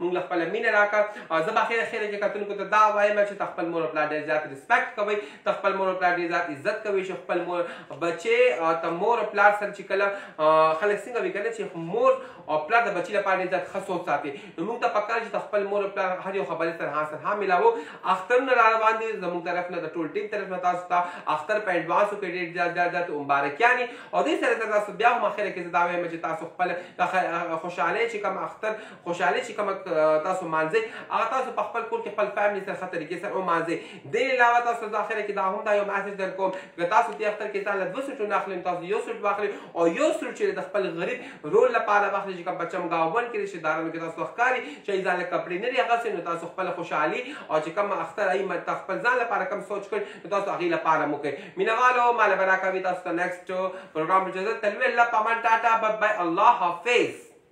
مونږ له خپل مینه راکا او زه به خیر خیر کې کتونکو ته دا وایم چې ته خپل مور پلا ډیر زیات ریسپیکټ کوي ته خپل مور پلا ډیر زیات عزت کوي چې خپل مور بچي او ته مور پلا سره چې کله خلک څنګه وی کله چې مور او پلا د بچی لپاره ډیر زیات خصوص ساتي نو مونږ ته پکار چې خپل مور پلا هر یو خبره سره حاصل ها ملاو اختر نه را روان دي زموږ طرف نه د ټول ټیم طرف نه تاسو ته اختر په اډوانس کې ډیر زیات زیات زیات مبارکیاني او دې سره تاسو بیا هم اخر کې زه دا وایم چې تاسو خپل خوشاله چې کم اختر خوشحالي چې کومه تاسو مانځئ هغه تاسو په خپل کور کې خپل فیملی سره ښه طریقې سره ومانځئ دې علاوه تاسو د اخره کې دا هم دا یو میسج در کوم که تاسو دې اختر کې ځان له دوه سوټو نه اخلئ تاسو یو سوټ واخلئ او یو سوټ چې د خپل غریب رول لپاره واخلئ چې کوم بچم ګاون کې رشتې دارانو کې تاسو ښکاري چې ځان له کپړې نه اغوستئ نو تاسو خپل خوشحالي او چې کوم اختر ای مت خپل ځان لپاره کوم سوچ کړئ نو تاسو هغې لپاره مو کوئ مینوالو مال برا کوي تاسو ته نیکسټ پروګرام اجازه تلوي الله پامان ټاټا بای الله حافظ